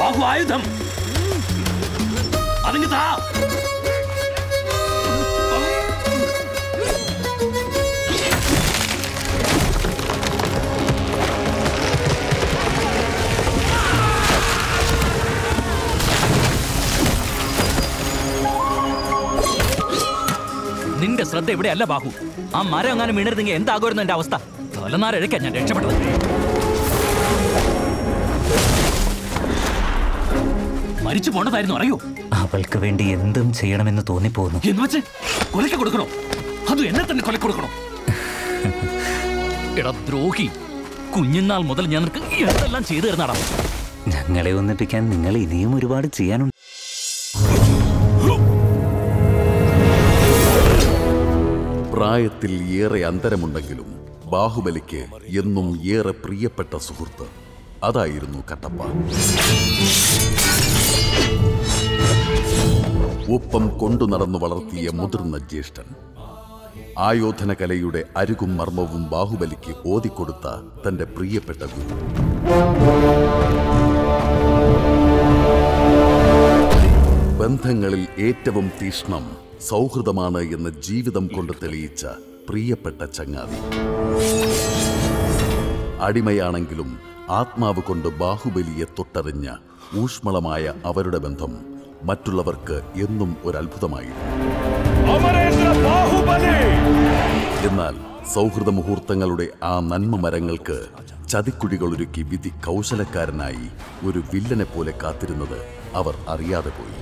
బాగు ఆయుధం అదింగతా നിന്റെ ശ്രദ്ധ ഇവിടെയല്ല ബാഹു. ആ മരം എങ്ങാനും വീണിരുന്നെങ്കിൽ എന്താകുമായിരുന്നു എന്റെ അവസ്ഥ? തലനാരഴക്കാൻ ഞാൻ രക്ഷപ്പെട്ടത്. മരിച്ചു പോണതായിരുന്നു അറിയോ? അവൾക്ക് വേണ്ടി എന്തും ചെയ്യണമെന്ന് തോന്നിപ്പോകുന്നു. എന്ന് വെച്ച് കൊലക്ക് കൊടുക്കണോ? അത് എന്നെ തന്നെ കൊലക്ക് കൊടുക്കണോ? എടാ ദ്രോഹി കുഞ്ഞുനാൾ മുതൽ ഞാൻ എന്തെല്ലാം ചെയ്തു തരുന്നതാണ് ഞങ്ങളെ ഒന്നിപ്പിക്കാൻ നിങ്ങൾ ഇനിയും ഒരുപാട് ചെയ്യാനുണ്ട്. പ്രായത്തിൽ ഏറെ അന്തരമുണ്ടെങ്കിലും ബാഹുബലിക്ക് എന്നും ഏറെ പ്രിയപ്പെട്ട സുഹൃത്ത് അതായിരുന്നു കട്ടപ്പ. ഒപ്പം കൊണ്ടു നടന്നു വളർത്തിയ മുതിർന്ന ജ്യേഷ്ഠൻ. ആയോധന കലയുടെ അരുകും മർമ്മവും ബാഹുബലിക്ക് ഓതിക്കൊടുത്ത തന്റെ പ്രിയപ്പെട്ട ഗുരു. ബന്ധങ്ങളിൽ ഏറ്റവും തീഷ്ണം സൗഹൃദമാണ് എന്ന് ജീവിതം കൊണ്ട് തെളിയിച്ച പ്രിയപ്പെട്ട ചങ്ങാതി. അടിമയാണെങ്കിലും ആത്മാവ് കൊണ്ട് ബാഹുബലിയെ തൊട്ടറിഞ്ഞ ഊഷ്മളമായ അവരുടെ ബന്ധം മറ്റുള്ളവർക്ക് എന്നും ഒരു അത്ഭുതമായിരുന്നു എന്നാൽ സൗഹൃദ മുഹൂർത്തങ്ങളുടെ ആ നന്മ മരങ്ങൾക്ക് ചതിക്കുഴികളൊരുക്കി വിധി കൗശലക്കാരനായി ഒരു വില്ലനെ പോലെ കാത്തിരുന്നത് അവർ അറിയാതെ പോയി.